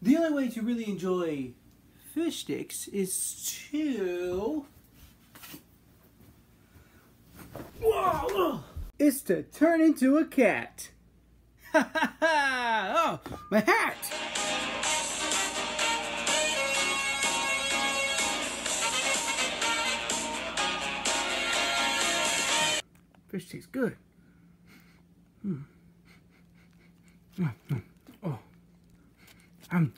The only way to really enjoy fish sticks is to. Whoa! It's to turn into a cat. Ha ha ha! Oh, my hat! Fish tastes good. Mm. Mm, mm. Um.